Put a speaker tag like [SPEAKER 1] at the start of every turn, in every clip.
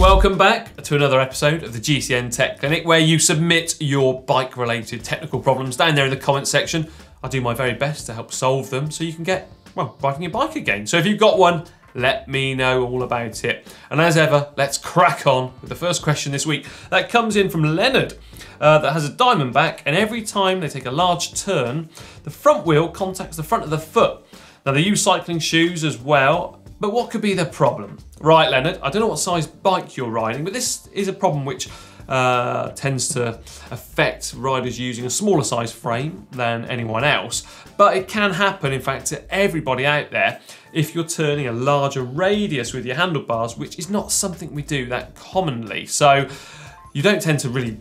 [SPEAKER 1] Welcome back to another episode of the GCN Tech Clinic where you submit your bike related technical problems down there in the comment section. I do my very best to help solve them so you can get, well, riding your bike again. So if you've got one, let me know all about it. And as ever, let's crack on with the first question this week. That comes in from Leonard, uh, that has a Diamondback, and every time they take a large turn, the front wheel contacts the front of the foot. Now they use cycling shoes as well, but what could be the problem? Right, Leonard, I don't know what size bike you're riding, but this is a problem which uh, tends to affect riders using a smaller size frame than anyone else. But it can happen, in fact, to everybody out there if you're turning a larger radius with your handlebars, which is not something we do that commonly. So you don't tend to really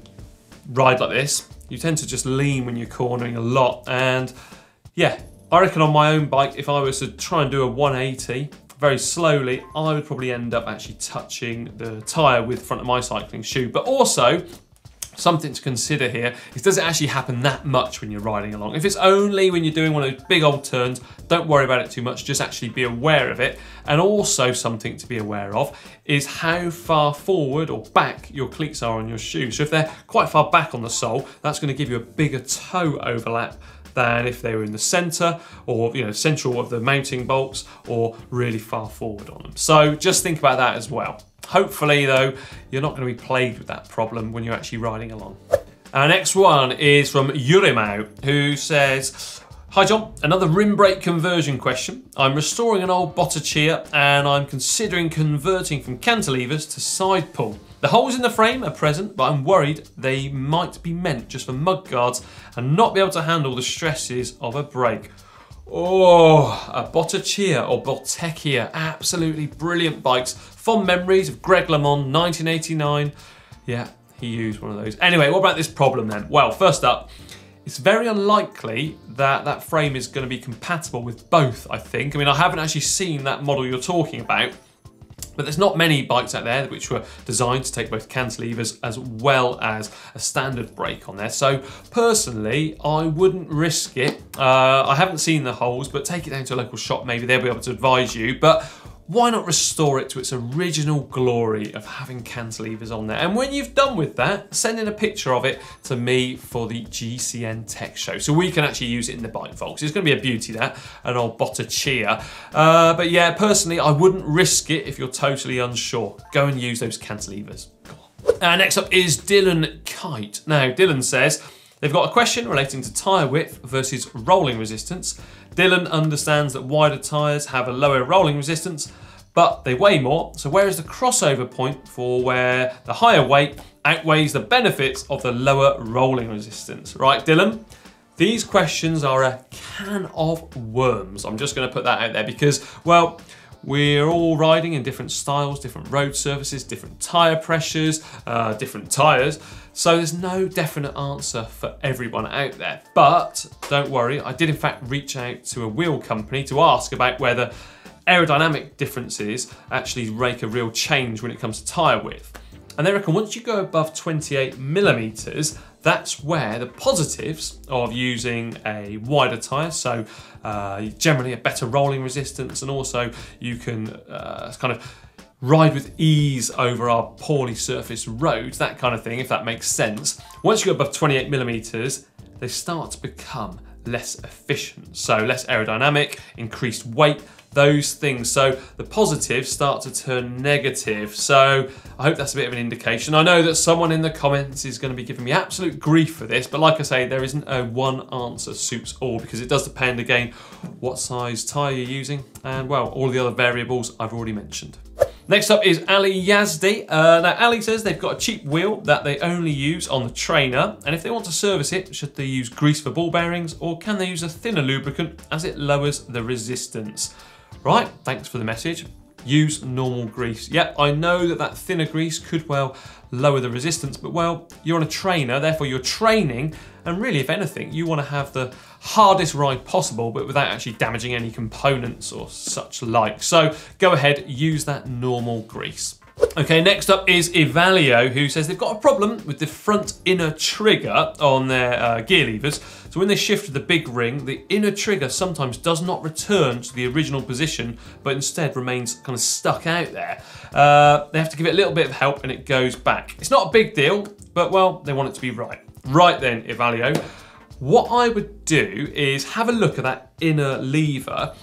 [SPEAKER 1] ride like this. You tend to just lean when you're cornering a lot. And yeah, I reckon on my own bike, if I was to try and do a 180, very slowly, I would probably end up actually touching the tyre with the front of my cycling shoe. But also, something to consider here is does it actually happen that much when you're riding along? If it's only when you're doing one of those big old turns, don't worry about it too much, just actually be aware of it. And also something to be aware of is how far forward or back your cleats are on your shoe. So if they're quite far back on the sole, that's gonna give you a bigger toe overlap than if they were in the center or you know central of the mounting bolts or really far forward on them. So just think about that as well. Hopefully though, you're not going to be plagued with that problem when you're actually riding along. Our next one is from Yurimau, who says, Hi Jon, another rim brake conversion question. I'm restoring an old Botticia and I'm considering converting from cantilevers to side pull. The holes in the frame are present, but I'm worried they might be meant just for mud guards and not be able to handle the stresses of a brake. Oh, a Botticia or Bottecchia, absolutely brilliant bikes. Fond memories of Greg LeMond, 1989. Yeah, he used one of those. Anyway, what about this problem then? Well, first up, it's very unlikely that that frame is going to be compatible with both, I think. I mean, I haven't actually seen that model you're talking about, but there's not many bikes out there which were designed to take both cantilevers as well as a standard brake on there. So personally, I wouldn't risk it. Uh, I haven't seen the holes, but take it down to a local shop. Maybe they'll be able to advise you. But why not restore it to its original glory of having cantilevers on there? And when you've done with that, send in a picture of it to me for the GCN Tech Show. So we can actually use it in the Bike Vault. It's gonna be a beauty, that, an old Botticia. Uh, but yeah, personally, I wouldn't risk it if you're totally unsure. Go and use those cantilevers. Uh, next up is Dylan Kite. Now, Dylan says, They've got a question relating to tyre width versus rolling resistance. Dylan understands that wider tyres have a lower rolling resistance, but they weigh more. So where is the crossover point for where the higher weight outweighs the benefits of the lower rolling resistance? Right, Dylan? These questions are a can of worms. I'm just going to put that out there because, well, we're all riding in different styles, different road surfaces, different tyre pressures, uh, different tyres. So there's no definite answer for everyone out there. But don't worry, I did in fact reach out to a wheel company to ask about whether aerodynamic differences actually make a real change when it comes to tyre width. And they reckon once you go above 28 millimeters, that's where the positives of using a wider tyre, so uh, generally a better rolling resistance, and also you can uh, kind of ride with ease over our poorly surfaced roads, that kind of thing, if that makes sense. Once you go above 28 millimeters, they start to become less efficient. So less aerodynamic, increased weight, those things. So the positives start to turn negative. So I hope that's a bit of an indication. I know that someone in the comments is going to be giving me absolute grief for this, but like I say, there isn't a one answer suits all because it does depend again what size tyre you're using and well, all the other variables I've already mentioned. Next up is Ali Yazdi. Uh, now Ali says they've got a cheap wheel that they only use on the trainer and if they want to service it, should they use grease for ball bearings or can they use a thinner lubricant as it lowers the resistance? Right, thanks for the message. Use normal grease. Yep, I know that that thinner grease could well lower the resistance, but well, you're on a trainer, therefore you're training, and really, if anything, you want to have the hardest ride possible, but without actually damaging any components or such like. So go ahead, use that normal grease. Okay, next up is Evalio, who says they've got a problem with the front inner trigger on their uh, gear levers. So when they shift the big ring, the inner trigger sometimes does not return to the original position, but instead remains kind of stuck out there. Uh, they have to give it a little bit of help and it goes back. It's not a big deal, but well, they want it to be right. Right then, Evalio, what I would do is have a look at that inner lever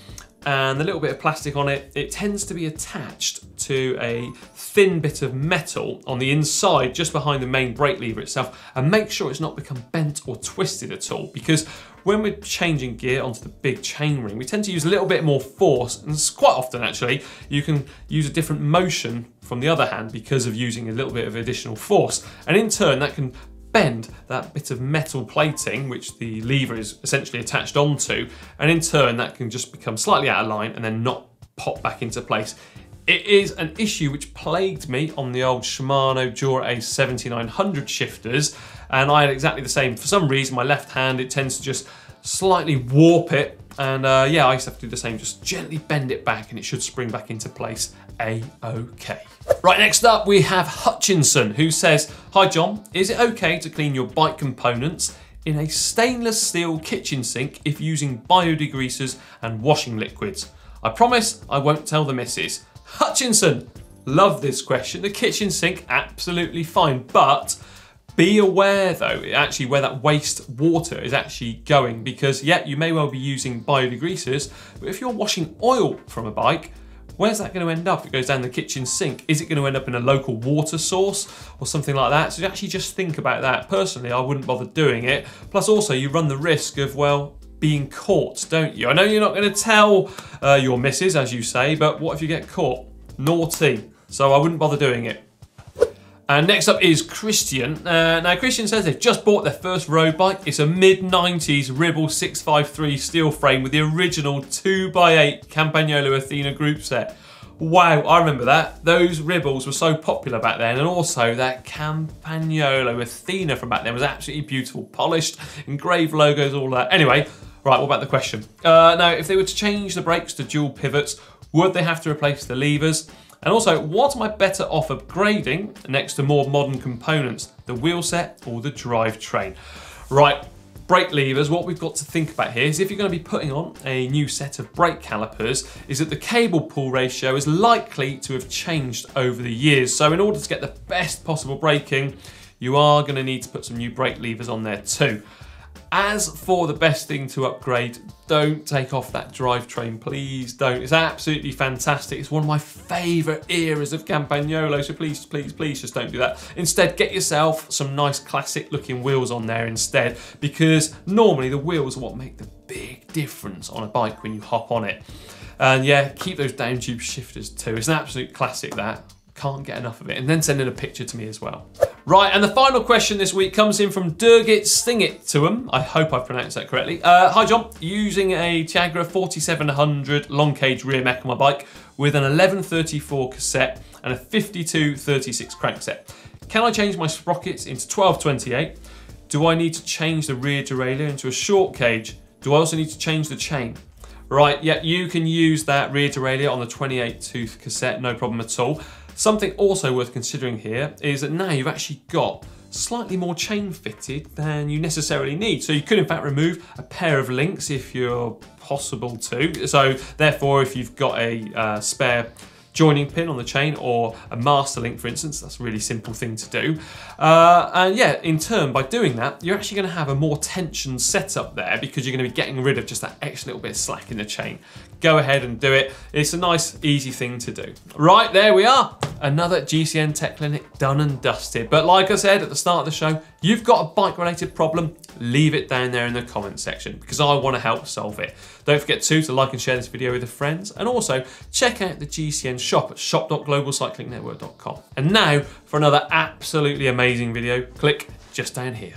[SPEAKER 1] and the little bit of plastic on it, it tends to be attached to a thin bit of metal on the inside, just behind the main brake lever itself, and make sure it's not become bent or twisted at all, because when we're changing gear onto the big chainring, we tend to use a little bit more force, and quite often actually, you can use a different motion from the other hand because of using a little bit of additional force. And in turn, that can bend that bit of metal plating, which the lever is essentially attached onto, and in turn that can just become slightly out of line and then not pop back into place. It is an issue which plagued me on the old Shimano Dura Ace 7900 shifters, and I had exactly the same. For some reason, my left hand, it tends to just slightly warp it, and uh, yeah, I just have to do the same, just gently bend it back and it should spring back into place a-okay. Right, next up we have Hutchinson who says, Hi Jon, is it okay to clean your bike components in a stainless steel kitchen sink if using biodegreasers and washing liquids? I promise I won't tell the missus. Hutchinson, love this question. The kitchen sink, absolutely fine, but be aware though, actually where that waste water is actually going because yeah, you may well be using biodegreasers, but if you're washing oil from a bike, Where's that going to end up? It goes down the kitchen sink. Is it going to end up in a local water source or something like that? So actually just think about that. Personally, I wouldn't bother doing it. Plus also you run the risk of, well, being caught, don't you? I know you're not going to tell uh, your missus, as you say, but what if you get caught? Naughty. So I wouldn't bother doing it. And next up is Christian. Uh, now Christian says they've just bought their first road bike. It's a mid-90s Ribble 653 steel frame with the original 2x8 Campagnolo Athena group set. Wow, I remember that. Those Ribbles were so popular back then and also that Campagnolo Athena from back then was absolutely beautiful. Polished, engraved logos, all that. Anyway, right, what about the question? Uh, now, if they were to change the brakes to dual pivots, would they have to replace the levers? And also, what am I better off upgrading next to more modern components, the wheel set or the drivetrain? Right, brake levers, what we've got to think about here is if you're going to be putting on a new set of brake calipers, is that the cable pull ratio is likely to have changed over the years. So in order to get the best possible braking, you are going to need to put some new brake levers on there too. As for the best thing to upgrade, don't take off that drivetrain, please don't. It's absolutely fantastic. It's one of my favourite eras of Campagnolo, so please, please, please just don't do that. Instead, get yourself some nice classic looking wheels on there instead, because normally the wheels are what make the big difference on a bike when you hop on it. And yeah, keep those down tube shifters too. It's an absolute classic that. Can't get enough of it. And then send in a picture to me as well. Right, and the final question this week comes in from Durgit Stingit to him. I hope I've pronounced that correctly. Uh, hi Jon, using a Tiagra 4700 long cage rear mech on my bike with an 1134 cassette and a 5236 crankset. Can I change my sprockets into 1228? Do I need to change the rear derailleur into a short cage? Do I also need to change the chain? Right, yeah, you can use that rear derailleur on the 28 tooth cassette, no problem at all. Something also worth considering here is that now you've actually got slightly more chain fitted than you necessarily need. So you could in fact remove a pair of links if you're possible to. So therefore, if you've got a uh, spare joining pin on the chain or a master link, for instance. That's a really simple thing to do. Uh, and yeah, in turn, by doing that, you're actually going to have a more tension setup there because you're going to be getting rid of just that extra little bit of slack in the chain. Go ahead and do it. It's a nice, easy thing to do. Right, there we are. Another GCN Tech Clinic done and dusted. But like I said at the start of the show, you've got a bike related problem, leave it down there in the comment section because I want to help solve it. Don't forget too to like and share this video with your friends and also check out the GCN shop at shop.globalcyclingnetwork.com. And now for another absolutely amazing video, click just down here.